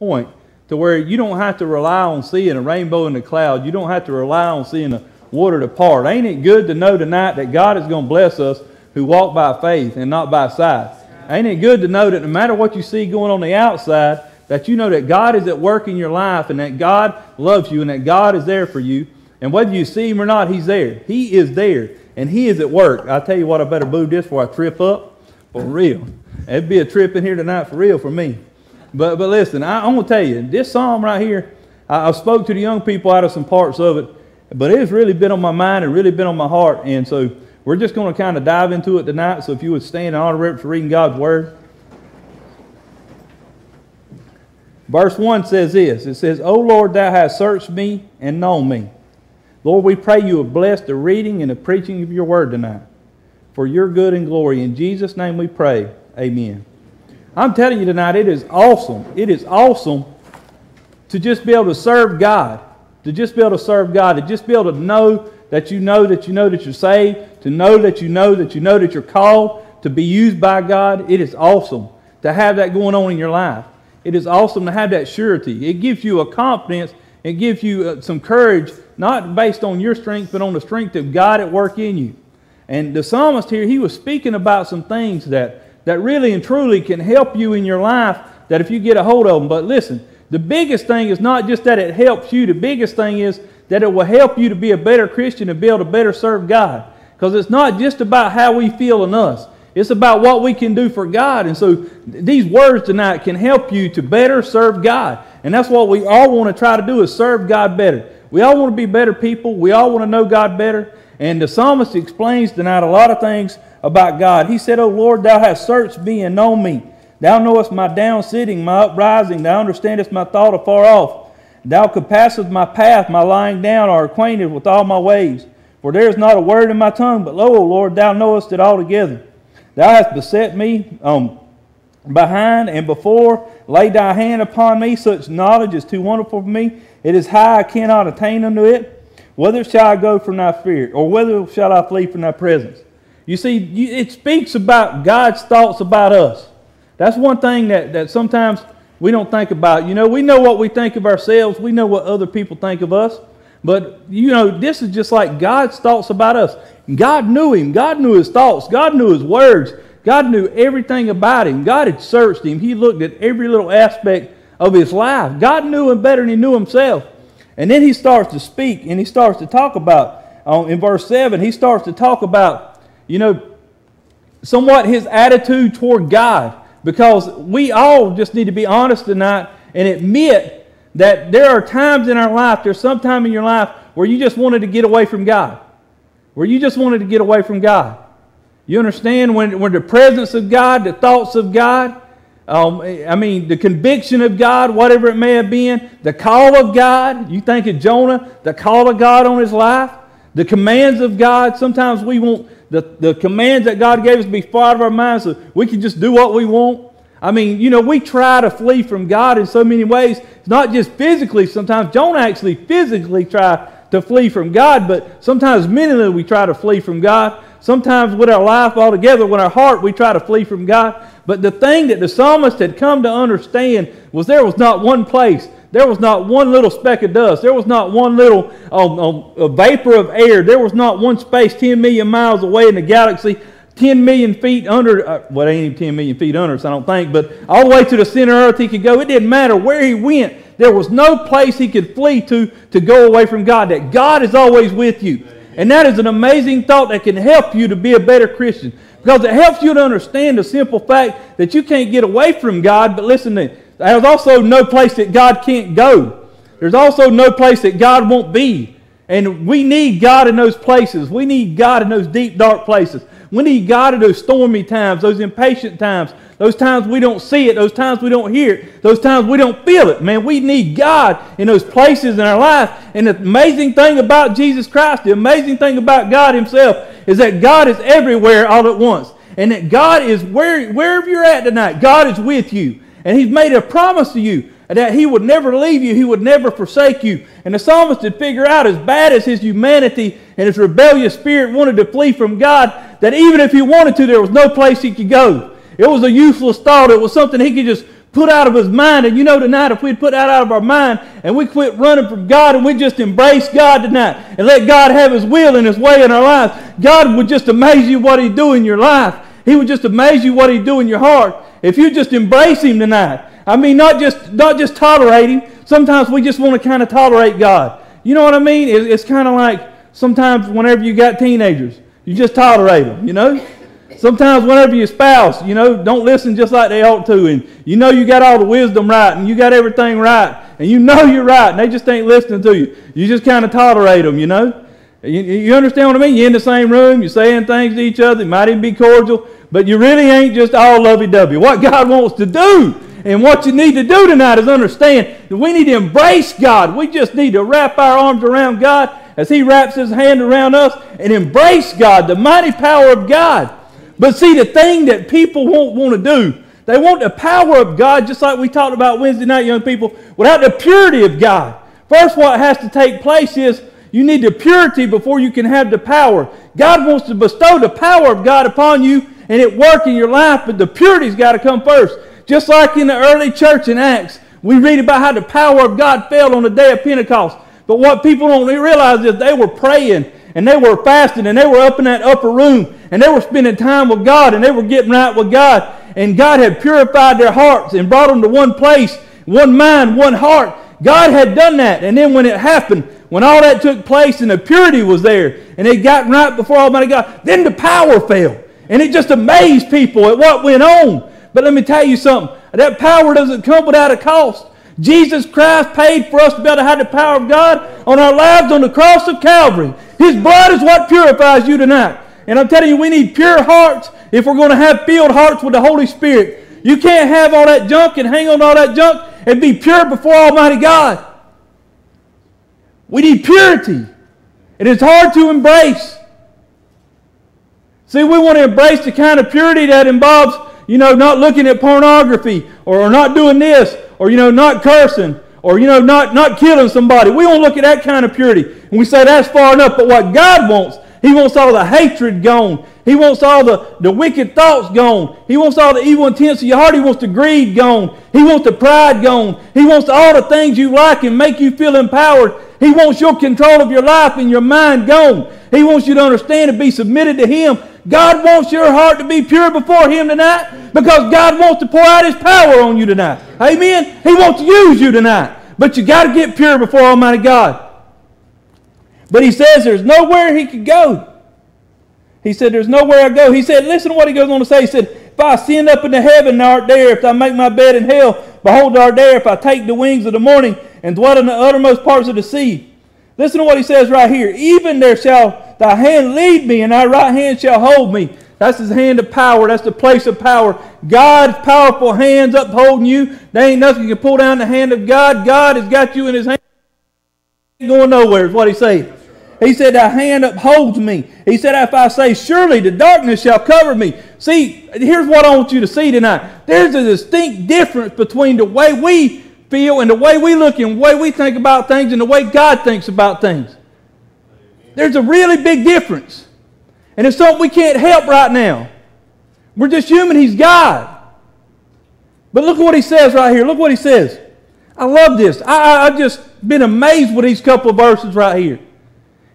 point to where you don't have to rely on seeing a rainbow in the cloud. You don't have to rely on seeing the water depart. Ain't it good to know tonight that God is going to bless us who walk by faith and not by sight? Ain't it good to know that no matter what you see going on the outside, that you know that God is at work in your life and that God loves you and that God is there for you. And whether you see him or not, he's there. He is there and he is at work. I tell you what, I better move this before I trip up. For real. It'd be a trip in here tonight for real for me. But, but listen, I, I'm going to tell you, this psalm right here, I, I spoke to the young people out of some parts of it, but it's really been on my mind and really been on my heart. And so we're just going to kind of dive into it tonight. So if you would stand in honor for reading God's word. Verse 1 says this It says, O Lord, thou hast searched me and known me. Lord, we pray you have blessed the reading and the preaching of your word tonight for your good and glory. In Jesus' name we pray. Amen. I'm telling you tonight, it is awesome. It is awesome to just be able to serve God. To just be able to serve God. To just be able to know that you know that you know that you're saved. To know that you know that you know that you're called to be used by God. It is awesome to have that going on in your life. It is awesome to have that surety. It gives you a confidence. It gives you uh, some courage, not based on your strength, but on the strength of God at work in you. And the psalmist here, he was speaking about some things that, that really and truly can help you in your life that if you get a hold of them. But listen, the biggest thing is not just that it helps you, the biggest thing is that it will help you to be a better Christian and be able to better serve God. Because it's not just about how we feel in us. It's about what we can do for God. And so these words tonight can help you to better serve God. And that's what we all want to try to do is serve God better. We all want to be better people. We all want to know God better. And the psalmist explains tonight a lot of things about God. He said, O Lord, thou hast searched me and known me. Thou knowest my down sitting, my uprising. Thou understandest my thought afar off. Thou compassest my path, my lying down, art acquainted with all my ways. For there is not a word in my tongue, but lo, O Lord, thou knowest it altogether. Thou hast beset me um, behind and before. Lay thy hand upon me. Such knowledge is too wonderful for me. It is high, I cannot attain unto it. Whither shall I go from thy fear? Or whither shall I flee from thy presence? You see, it speaks about God's thoughts about us. That's one thing that, that sometimes we don't think about. You know, we know what we think of ourselves, we know what other people think of us. But, you know, this is just like God's thoughts about us. God knew him. God knew his thoughts. God knew his words. God knew everything about him. God had searched him. He looked at every little aspect of his life. God knew him better than he knew himself. And then he starts to speak and he starts to talk about, in verse 7, he starts to talk about, you know, somewhat his attitude toward God. Because we all just need to be honest tonight and admit that there are times in our life, there's some time in your life where you just wanted to get away from God. Where you just wanted to get away from God. You understand when, when the presence of God, the thoughts of God, um, I mean, the conviction of God, whatever it may have been, the call of God. You think of Jonah, the call of God on his life, the commands of God. Sometimes we want the, the commands that God gave us be far of our minds so we can just do what we want. I mean, you know, we try to flee from God in so many ways. It's not just physically. Sometimes Jonah actually physically try to flee from God, but sometimes mentally we try to flee from God. Sometimes with our life altogether, with our heart, we try to flee from God. But the thing that the psalmist had come to understand was there was not one place, there was not one little speck of dust, there was not one little um, um, vapor of air, there was not one space 10 million miles away in the galaxy 10 million feet under, uh, well, ain't even 10 million feet under us, I don't think, but all the way to the center of earth he could go. It didn't matter where he went. There was no place he could flee to to go away from God, that God is always with you. And that is an amazing thought that can help you to be a better Christian. Because it helps you to understand the simple fact that you can't get away from God, but listen to there's also no place that God can't go. There's also no place that God won't be. And we need God in those places. We need God in those deep, dark places. We need God in those stormy times, those impatient times, those times we don't see it, those times we don't hear it, those times we don't feel it. Man, we need God in those places in our life. And the amazing thing about Jesus Christ, the amazing thing about God Himself, is that God is everywhere all at once. And that God is where, wherever you're at tonight, God is with you. And He's made a promise to you that He would never leave you, He would never forsake you. And the psalmist had figured out, as bad as his humanity and his rebellious spirit wanted to flee from God, that even if he wanted to, there was no place he could go. It was a useless thought. It was something he could just put out of his mind. And you know, tonight, if we'd put that out of our mind and we quit running from God and we just embrace God tonight and let God have his will and his way in our lives, God would just amaze you what he'd do in your life. He would just amaze you what he'd do in your heart. If you just embrace him tonight. I mean, not just, not just tolerate him. Sometimes we just want to kind of tolerate God. You know what I mean? It's kind of like sometimes whenever you got teenagers, you just tolerate them, you know? Sometimes whenever your spouse, you know, don't listen just like they ought to, and you know you got all the wisdom right, and you got everything right, and you know you're right, and they just ain't listening to you. You just kind of tolerate them, you know? You, you understand what I mean? You're in the same room, you're saying things to each other, you might even be cordial, but you really ain't just all lovey-dovey. What God wants to do and what you need to do tonight is understand that we need to embrace God. We just need to wrap our arms around God as He wraps His hand around us and embrace God, the mighty power of God. But see, the thing that people won't want to do, they want the power of God, just like we talked about Wednesday night, young people, without the purity of God. First, what has to take place is you need the purity before you can have the power. God wants to bestow the power of God upon you and it work in your life, but the purity's got to come first. Just like in the early church in Acts, we read about how the power of God fell on the day of Pentecost. But what people don't realize is they were praying and they were fasting and they were up in that upper room and they were spending time with God and they were getting right with God. And God had purified their hearts and brought them to one place, one mind, one heart. God had done that. And then when it happened, when all that took place and the purity was there and they got right before Almighty God, then the power fell. And it just amazed people at what went on. But let me tell you something. That power doesn't come without a cost. Jesus Christ paid for us to be able to have the power of God on our lives on the cross of Calvary. His blood is what purifies you tonight. And I'm telling you, we need pure hearts if we're going to have filled hearts with the Holy Spirit. You can't have all that junk and hang on all that junk and be pure before Almighty God. We need purity. It is hard to embrace. See, we want to embrace the kind of purity that involves, you know, not looking at pornography or, or not doing this or, you know, not cursing or, you know, not, not killing somebody. We want to look at that kind of purity. And we say that's far enough. But what God wants, He wants all the hatred gone. He wants all the, the wicked thoughts gone. He wants all the evil intents of your heart. He wants the greed gone. He wants the pride gone. He wants all the things you like and make you feel empowered. He wants your control of your life and your mind gone. He wants you to understand and be submitted to Him. God wants your heart to be pure before Him tonight because God wants to pour out His power on you tonight. Amen? He wants to use you tonight. But you got to get pure before Almighty God. But He says there's nowhere He could go. He said, There's nowhere I go. He said, Listen to what He goes on to say. He said, If I ascend up into heaven, thou art there. If I make my bed in hell, behold, thou art there. If I take the wings of the morning and dwell in the uttermost parts of the sea. Listen to what He says right here. Even there shall Thy hand lead me, and thy right hand shall hold me. That's his hand of power. That's the place of power. God's powerful hands upholding you. There ain't nothing you can pull down the hand of God. God has got you in his hand. Ain't going nowhere, is what he said. He said, Thy hand upholds me. He said, If I say, Surely the darkness shall cover me. See, here's what I want you to see tonight. There's a distinct difference between the way we feel and the way we look and the way we think about things and the way God thinks about things. There's a really big difference. And it's something we can't help right now. We're just human, He's God. But look at what He says right here. Look what He says. I love this. I, have just been amazed with these couple of verses right here.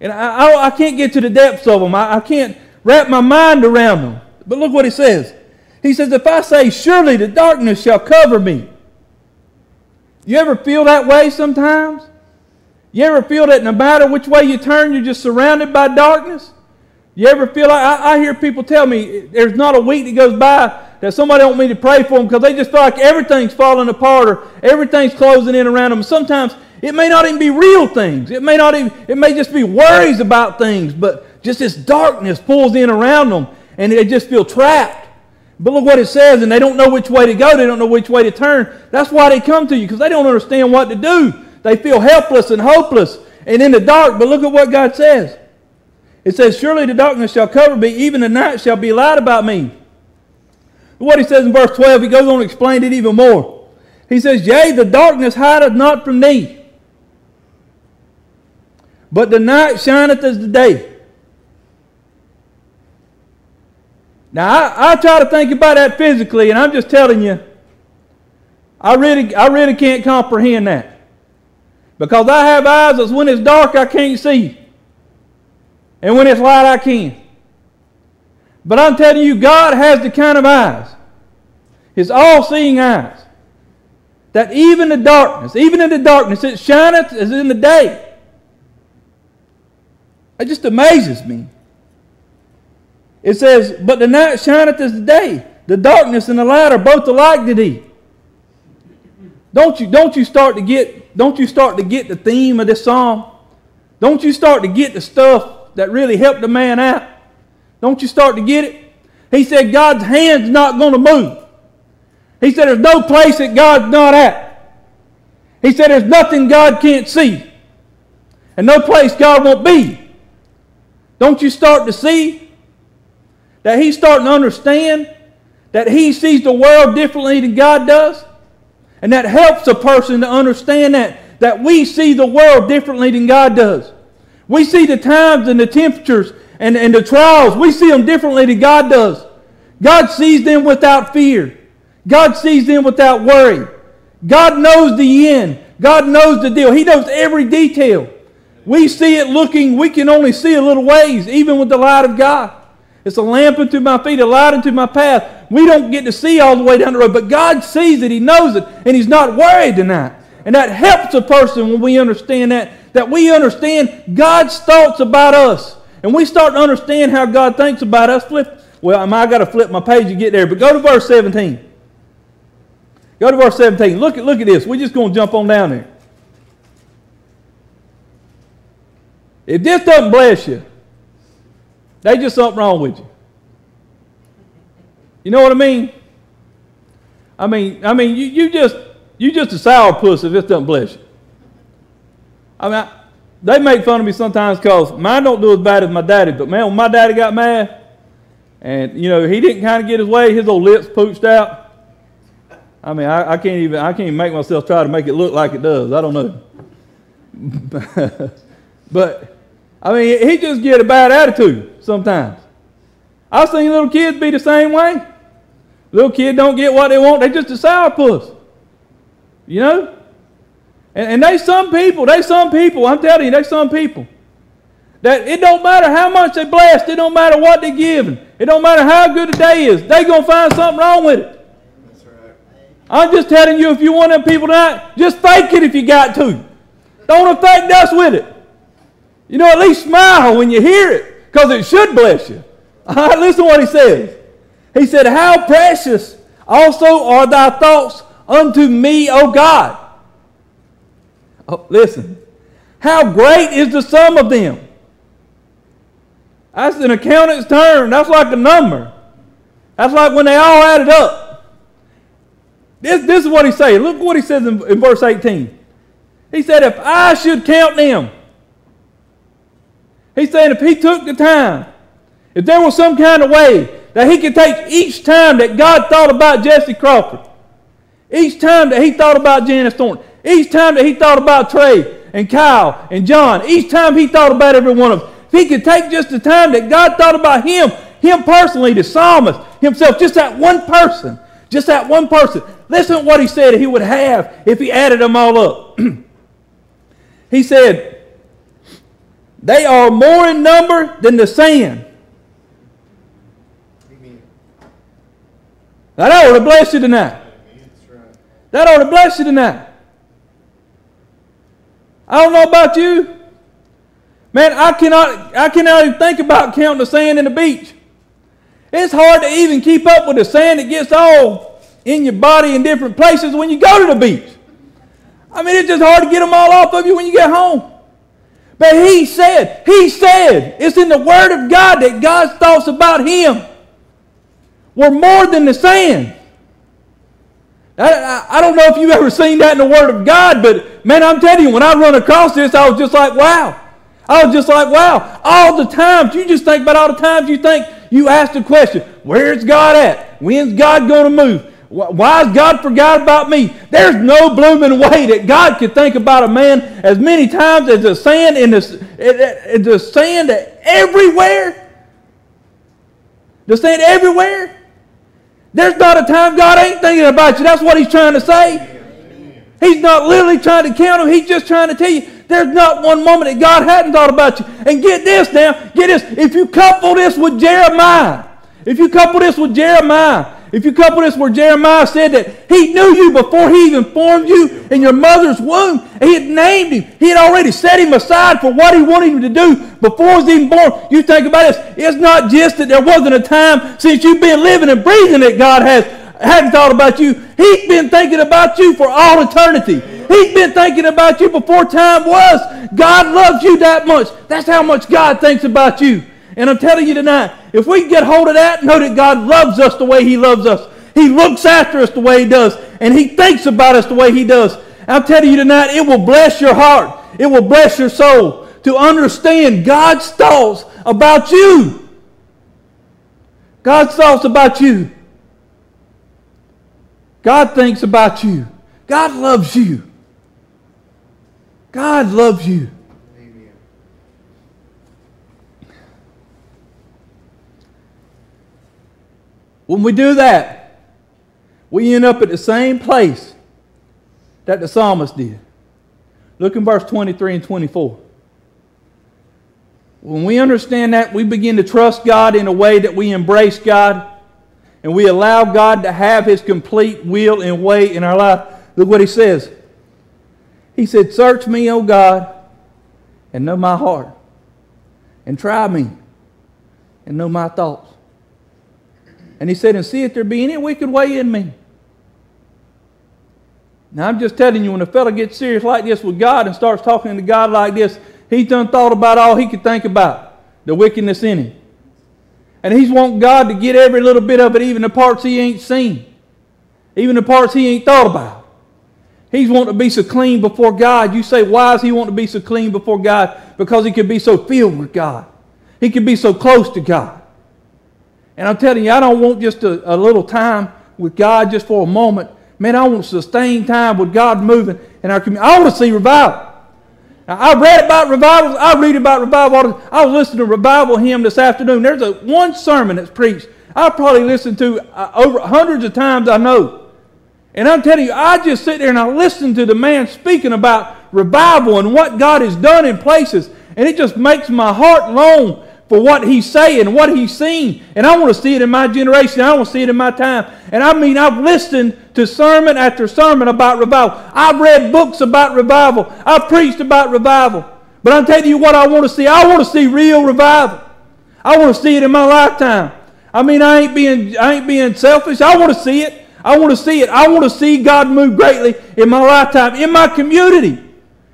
And I, I, I can't get to the depths of them, I, I can't wrap my mind around them. But look what He says. He says, If I say, Surely the darkness shall cover me. You ever feel that way sometimes? You ever feel that no matter which way you turn, you're just surrounded by darkness? You ever feel like I, I hear people tell me there's not a week that goes by that somebody don't want me to pray for them because they just feel like everything's falling apart or everything's closing in around them. Sometimes it may not even be real things. It may not even it may just be worries about things, but just this darkness pulls in around them and they just feel trapped. But look what it says, and they don't know which way to go, they don't know which way to turn. That's why they come to you, because they don't understand what to do. They feel helpless and hopeless and in the dark. But look at what God says. It says, Surely the darkness shall cover me, even the night shall be light about me. What he says in verse 12, he goes on to explain it even more. He says, Yea, the darkness hideth not from thee, but the night shineth as the day. Now, I, I try to think about that physically, and I'm just telling you, I really, I really can't comprehend that. Because I have eyes that when it's dark I can't see. And when it's light I can. But I'm telling you, God has the kind of eyes, His all seeing eyes, that even the darkness, even in the darkness, it shineth as in the day. It just amazes me. It says, But the night shineth as the day. The darkness and the light are both alike to thee. Don't you, don't you start to get, don't you start to get the theme of this psalm? Don't you start to get the stuff that really helped the man out? Don't you start to get it? He said God's hand's not going to move. He said there's no place that God's not at. He said there's nothing God can't see. And no place God won't be. Don't you start to see that he's starting to understand that he sees the world differently than God does? And that helps a person to understand that, that we see the world differently than God does. We see the times and the temperatures and, and the trials, we see them differently than God does. God sees them without fear. God sees them without worry. God knows the end. God knows the deal. He knows every detail. We see it looking, we can only see a little ways, even with the light of God. It's a lamp unto my feet, a light unto my path. We don't get to see all the way down the road, but God sees it, He knows it, and He's not worried tonight. And that helps a person when we understand that, that we understand God's thoughts about us. And we start to understand how God thinks about us. Flip, well, I got to flip my page to get there, but go to verse 17. Go to verse 17. Look at, look at this. We're just going to jump on down there. If this doesn't bless you, there's just something wrong with you. You know what I mean? I mean, I mean, you, you just you just a sour puss if this doesn't bless you. I mean, I, they make fun of me sometimes because mine don't do as bad as my daddy. But man, when my daddy got mad, and you know he didn't kind of get his way, his old lips pooched out. I mean, I, I, can't even I can't even make myself try to make it look like it does. I don't know. but I mean, he just get a bad attitude sometimes. I've seen little kids be the same way. Little kid don't get what they want. They just a sourpuss. You know? And, and they some people, they some people, I'm telling you, they some people. That it don't matter how much they blessed, it don't matter what they're giving, it don't matter how good the day is, they gonna find something wrong with it. That's right. I'm just telling you, if you want them people tonight, just fake it if you got to. Don't affect us with it. You know, at least smile when you hear it, because it should bless you. Listen to what he says. He said, How precious also are thy thoughts unto me, O God. Oh, listen. How great is the sum of them? That's an accountant's term. That's like a number. That's like when they all added up. This, this is what he says. Look what he says in, in verse 18. He said, If I should count them, he's saying if he took the time, if there was some kind of way that he could take each time that God thought about Jesse Crawford, each time that he thought about Janice Thornton, each time that he thought about Trey and Kyle and John, each time he thought about every one of them, if he could take just the time that God thought about him, him personally, the psalmist himself, just that one person, just that one person. Listen to what he said he would have if he added them all up. he said, They are more in number than the sand. Now that ought to bless you tonight. That ought to bless you tonight. I don't know about you. Man, I cannot, I cannot even think about counting the sand in the beach. It's hard to even keep up with the sand that gets all in your body in different places when you go to the beach. I mean, it's just hard to get them all off of you when you get home. But he said, he said, it's in the Word of God that God's thoughts about him were more than the sand. I, I, don't know if you've ever seen that in the Word of God, but man, I'm telling you, when I run across this, I was just like, wow. I was just like, wow. All the times, you just think about all the times you think you ask the question, where's God at? When's God going to move? Why has God forgot about me? There's no blooming way that God could think about a man as many times as the sand in the, eh, eh, the sand everywhere. The sand everywhere. There's not a time God ain't thinking about you. That's what he's trying to say. He's not literally trying to count them. He's just trying to tell you there's not one moment that God hadn't thought about you. And get this now, get this. If you couple this with Jeremiah, if you couple this with Jeremiah, if you couple this where Jeremiah said that he knew you before he even formed you in your mother's womb, he had named him. He had already set him aside for what he wanted him to do before he was even born. You think about this. It's not just that there wasn't a time since you've been living and breathing that God has hadn't thought about you. He's been thinking about you for all eternity. He's been thinking about you before time was. God loves you that much. That's how much God thinks about you. And I'm telling you tonight, if we get hold of that, know that God loves us the way He loves us. He looks after us the way He does. And He thinks about us the way He does. I'm telling you tonight, it will bless your heart. It will bless your soul to understand God's thoughts about you. God's thoughts about you. God thinks about you. God loves you. God loves you. When we do that, we end up at the same place that the psalmist did. Look in verse 23 and 24. When we understand that, we begin to trust God in a way that we embrace God and we allow God to have His complete will and way in our life. Look what He says. He said, Search me, O God, and know my heart, and try me, and know my thoughts. And he said, and see if there be any wicked way in me. Now, I'm just telling you, when a fellow gets serious like this with God and starts talking to God like this, he's done thought about all he could think about, the wickedness in him. And he's wanting God to get every little bit of it, even the parts he ain't seen, even the parts he ain't thought about. He's wanting to be so clean before God. You say, why is he wanting to be so clean before God? Because he could be so filled with God. He could be so close to God. And I'm telling you, I don't want just a, a little time with God just for a moment. Man, I want sustained time with God moving in our community. I want to see revival. Now, I read about revivals. I read about revival. I was listening to a revival hymn this afternoon. There's a one sermon that's preached. I've probably listened to uh, over hundreds of times. I know. And I'm telling you, I just sit there and I listen to the man speaking about revival and what God has done in places, and it just makes my heart long for what he's saying, what he's seen. And I want to see it in my generation. I want to see it in my time. And I mean, I've listened to sermon after sermon about revival. I've read books about revival. I've preached about revival. But I'm telling you what I want to see. I want to see real revival. I want to see it in my lifetime. I mean, I ain't being, I ain't being selfish. I want to see it. I want to see it. I want to see God move greatly in my lifetime, in my community.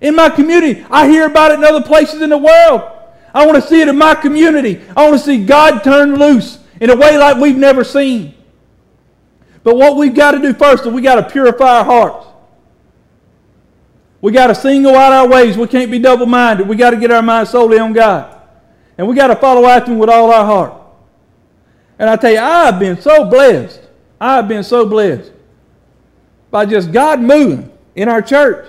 In my community. I hear about it in other places in the world. I want to see it in my community. I want to see God turn loose in a way like we've never seen. But what we've got to do first is we've got to purify our hearts. We've got to single out our ways. We can't be double minded. We've got to get our mind solely on God. And we've got to follow after Him with all our heart. And I tell you, I've been so blessed. I've been so blessed by just God moving in our church.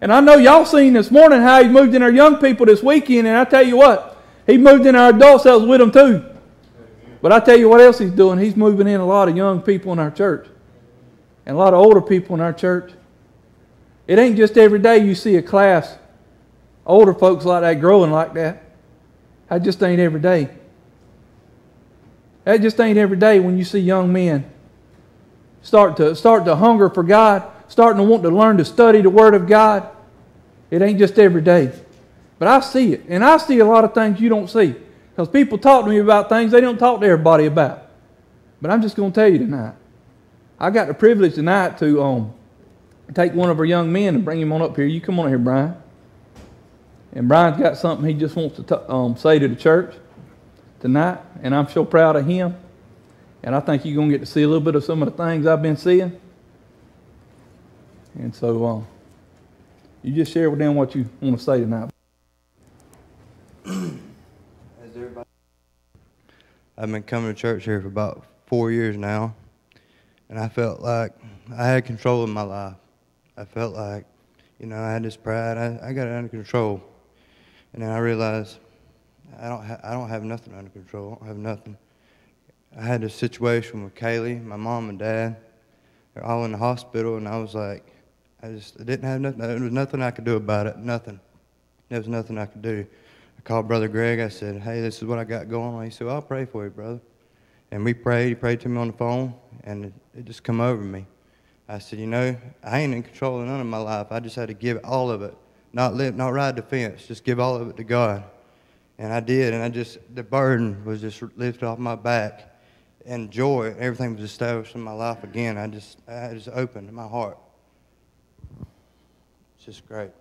And I know y'all seen this morning how he moved in our young people this weekend, and I tell you what, he moved in our adult selves with them too. But I tell you what else he's doing. He's moving in a lot of young people in our church. And a lot of older people in our church. It ain't just every day you see a class, older folks like that growing like that. That just ain't every day. That just ain't every day when you see young men start to start to hunger for God starting to want to learn to study the Word of God. It ain't just every day. But I see it. And I see a lot of things you don't see. Because people talk to me about things they don't talk to everybody about. But I'm just going to tell you tonight. I got the privilege tonight to um, take one of our young men and bring him on up here. You come on here, Brian. And Brian's got something he just wants to um, say to the church tonight. And I'm so proud of him. And I think you're going to get to see a little bit of some of the things I've been seeing. And so um, you just share with them what you want to say tonight. I've been coming to church here for about four years now, and I felt like I had control of my life. I felt like, you know, I had this pride. I, I got it under control, and then I realized I don't ha- I don't have nothing under control. I don't have nothing. I had a situation with Kaylee, my mom and dad. They're all in the hospital, and I was like, I just I didn't have nothing. There was nothing I could do about it. Nothing. There was nothing I could do. I called Brother Greg. I said, Hey, this is what I got going on. He said, well, I'll pray for you, brother. And we prayed. He prayed to me on the phone, and it, it just come over me. I said, You know, I ain't in control of none of my life. I just had to give all of it. Not live, not ride the fence. Just give all of it to God. And I did, and I just the burden was just lifted off my back, and joy, everything was established in my life again. I just, I just opened my heart. Just great.